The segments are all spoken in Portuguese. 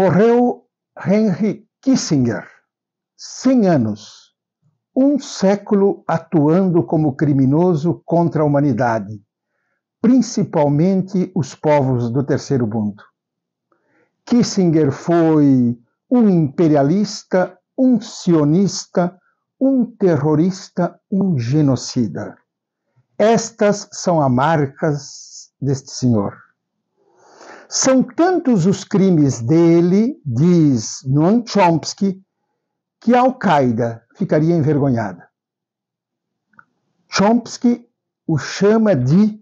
Morreu Henry Kissinger, 100 anos, um século atuando como criminoso contra a humanidade, principalmente os povos do terceiro mundo. Kissinger foi um imperialista, um sionista, um terrorista, um genocida. Estas são as marcas deste senhor. São tantos os crimes dele, diz Noam Chomsky, que a Al-Qaeda ficaria envergonhada. Chomsky o chama de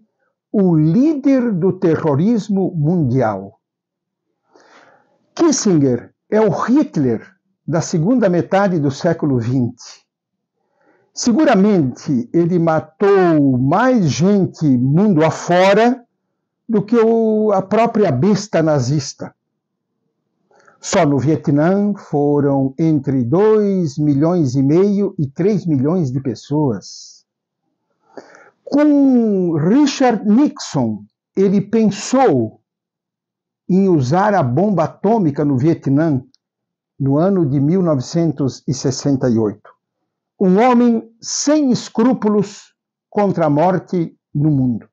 o líder do terrorismo mundial. Kissinger é o Hitler da segunda metade do século XX. Seguramente ele matou mais gente mundo afora do que o, a própria besta nazista. Só no Vietnã foram entre 2 milhões e meio e 3 milhões de pessoas. Com Richard Nixon, ele pensou em usar a bomba atômica no Vietnã no ano de 1968. Um homem sem escrúpulos contra a morte no mundo.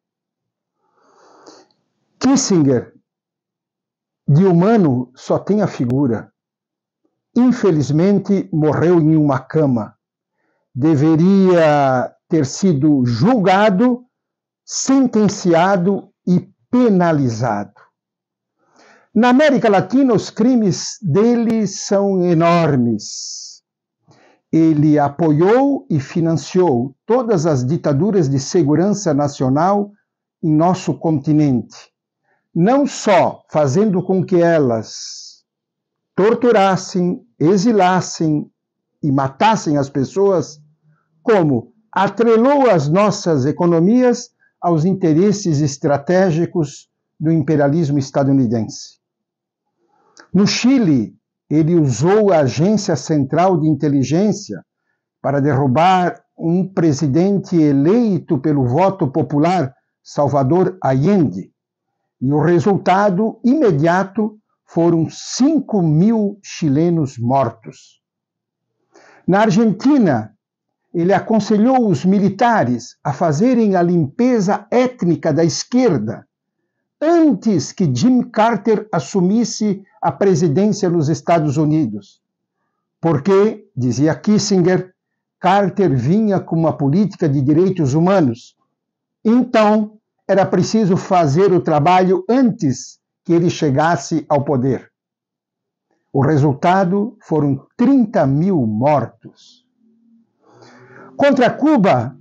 Kissinger, de humano, só tem a figura. Infelizmente, morreu em uma cama. Deveria ter sido julgado, sentenciado e penalizado. Na América Latina, os crimes dele são enormes. Ele apoiou e financiou todas as ditaduras de segurança nacional em nosso continente não só fazendo com que elas torturassem, exilassem e matassem as pessoas, como atrelou as nossas economias aos interesses estratégicos do imperialismo estadunidense. No Chile, ele usou a Agência Central de Inteligência para derrubar um presidente eleito pelo voto popular, Salvador Allende. E o resultado imediato foram 5 mil chilenos mortos. Na Argentina, ele aconselhou os militares a fazerem a limpeza étnica da esquerda antes que Jim Carter assumisse a presidência nos Estados Unidos. Porque, dizia Kissinger, Carter vinha com uma política de direitos humanos. Então, era preciso fazer o trabalho antes que ele chegasse ao poder. O resultado foram 30 mil mortos. Contra Cuba,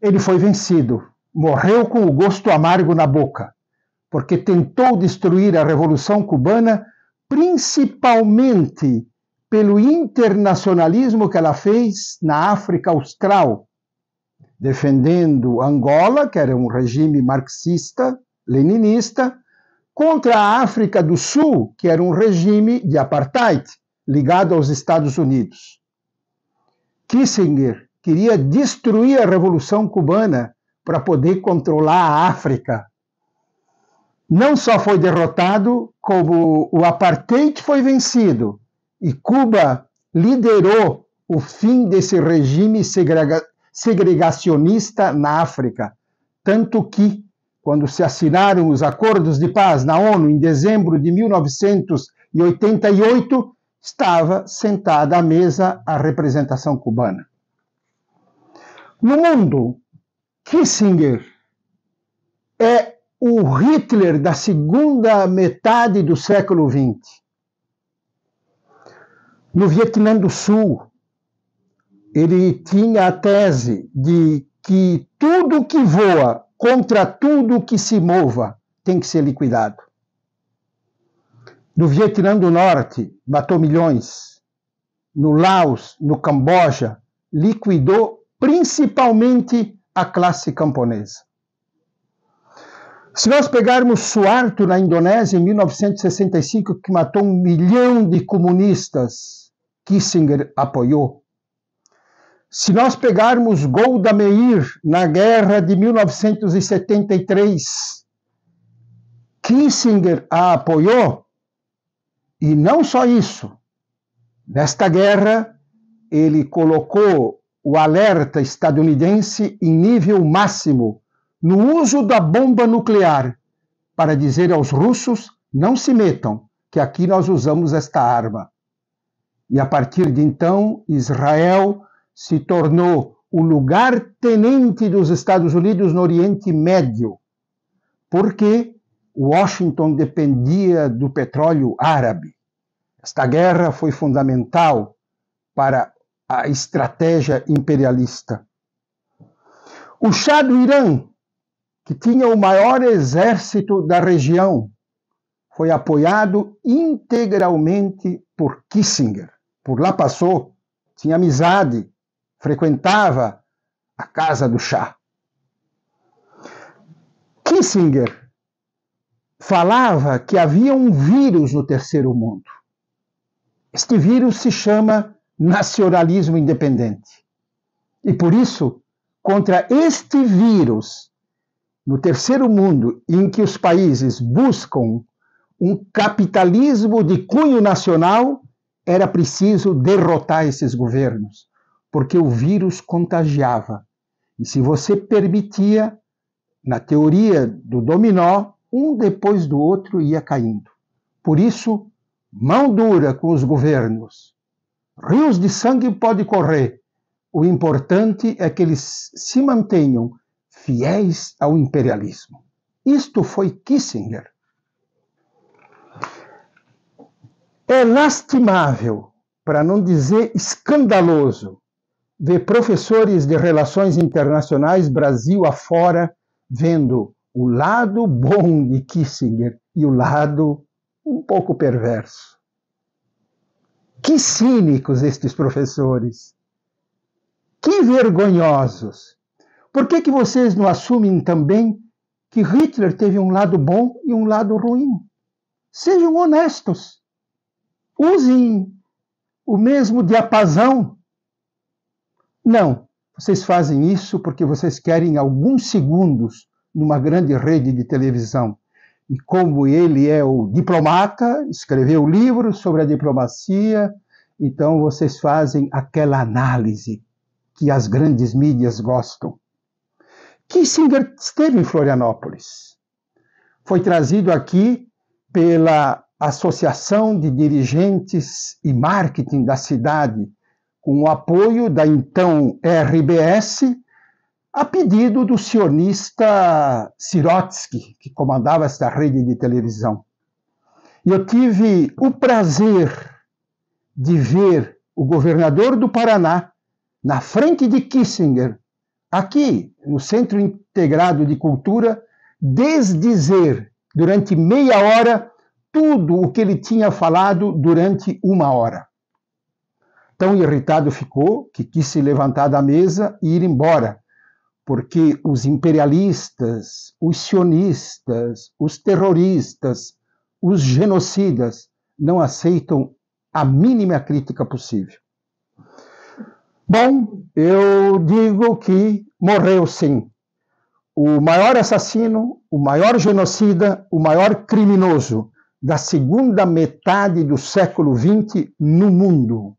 ele foi vencido, morreu com o gosto amargo na boca, porque tentou destruir a Revolução Cubana principalmente pelo internacionalismo que ela fez na África Austral, defendendo Angola, que era um regime marxista-leninista, contra a África do Sul, que era um regime de apartheid ligado aos Estados Unidos. Kissinger queria destruir a Revolução Cubana para poder controlar a África. Não só foi derrotado, como o apartheid foi vencido e Cuba liderou o fim desse regime segregacionista na África. Tanto que, quando se assinaram os acordos de paz na ONU em dezembro de 1988, estava sentada à mesa a representação cubana. No mundo, Kissinger é o Hitler da segunda metade do século XX. No Vietnã do Sul, ele tinha a tese de que tudo que voa contra tudo que se mova tem que ser liquidado. No Vietnã do Norte, matou milhões. No Laos, no Camboja, liquidou principalmente a classe camponesa. Se nós pegarmos Suarto na Indonésia em 1965, que matou um milhão de comunistas, Kissinger apoiou. Se nós pegarmos Golda Meir na guerra de 1973, Kissinger a apoiou. E não só isso. Nesta guerra, ele colocou o alerta estadunidense em nível máximo no uso da bomba nuclear para dizer aos russos: não se metam, que aqui nós usamos esta arma. E a partir de então, Israel se tornou o lugar tenente dos Estados Unidos no Oriente Médio, porque Washington dependia do petróleo árabe. Esta guerra foi fundamental para a estratégia imperialista. O Shah do Irã, que tinha o maior exército da região, foi apoiado integralmente por Kissinger. Por lá passou, tinha amizade, frequentava a casa do chá. Kissinger falava que havia um vírus no terceiro mundo. Este vírus se chama nacionalismo independente. E por isso, contra este vírus no terceiro mundo, em que os países buscam um capitalismo de cunho nacional, era preciso derrotar esses governos, porque o vírus contagiava. E se você permitia, na teoria do dominó, um depois do outro ia caindo. Por isso, mão dura com os governos. Rios de sangue pode correr. O importante é que eles se mantenham fiéis ao imperialismo. Isto foi Kissinger. É lastimável, para não dizer escandaloso, ver professores de relações internacionais Brasil afora vendo o lado bom de Kissinger e o lado um pouco perverso. Que cínicos estes professores! Que vergonhosos! Por que, que vocês não assumem também que Hitler teve um lado bom e um lado ruim? Sejam honestos. Usem o mesmo diapasão. Não, vocês fazem isso porque vocês querem alguns segundos numa grande rede de televisão. E como ele é o diplomata, escreveu livros sobre a diplomacia, então vocês fazem aquela análise que as grandes mídias gostam. Kissinger esteve em Florianópolis. Foi trazido aqui pela Associação de Dirigentes e Marketing da cidade, com o apoio da então RBS a pedido do sionista Sirotsky, que comandava esta rede de televisão. E eu tive o prazer de ver o governador do Paraná, na frente de Kissinger, aqui no Centro Integrado de Cultura, desdizer durante meia hora tudo o que ele tinha falado durante uma hora. Tão irritado ficou que quis se levantar da mesa e ir embora porque os imperialistas, os sionistas, os terroristas, os genocidas não aceitam a mínima crítica possível. Bom, eu digo que morreu sim. O maior assassino, o maior genocida, o maior criminoso da segunda metade do século XX no mundo.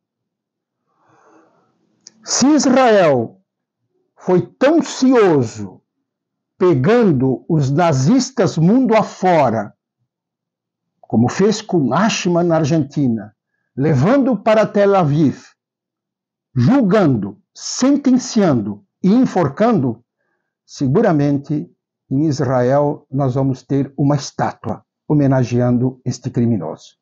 Se Israel foi tão cioso, pegando os nazistas mundo afora, como fez com Ashman na Argentina, levando para Tel Aviv, julgando, sentenciando e enforcando, seguramente em Israel nós vamos ter uma estátua homenageando este criminoso.